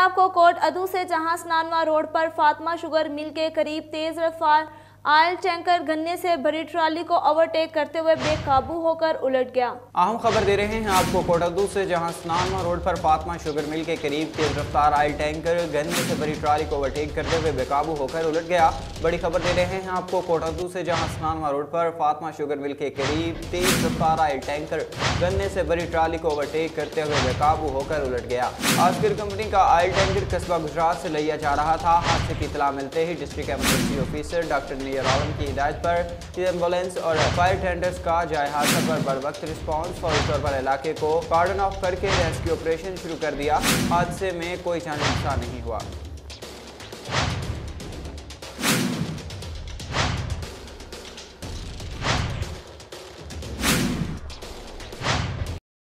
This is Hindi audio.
आपको कोट अदू से जहाँ स्नानवा रोड पर फातमा शुगर मिल के करीब तेज रफ्तार आयल टैंकर गन्ने से भरी ट्राली को ओवरटेक करते हुए बेकाबू होकर उलट गया। अहम खबर दे रहे हैं आपको कोटदू से, जहाँ स्नानमा रोड पर फातमा शुगर मिल के करीब तेज रफ्तार आयल टैंकर गन्ने से भरी ट्राली को ओवरटेक करते हुए बेकाबू होकर उलट गया। बड़ी खबर दे रहे हैं आपको कोटदू से, जहाँ स्नानमा रोड पर फातमा शुगर मिल के करीब तेज रफ्तार आयल टैंकर गन्ने से भरी ट्राली को ओवरटेक करते हुए बेकाबू होकर उलट गया। आस्किर कंपनी का आयल टैंकर कस्बा गुजरात से लिया जा रहा था। हादसे की इतला मिलते ही district emergency officer doctor Mir Alam की हिदायत पर एंबुलेंस और फायर टेंडर्स का जाए हादसा पर बर वक्त रिस्पॉन्स फौरी तौर पर इलाके को कार्डन ऑफ़ करके रेस्क्यू ऑपरेशन शुरू कर दिया। हादसे में कोई जान नुकसान नहीं हुआ।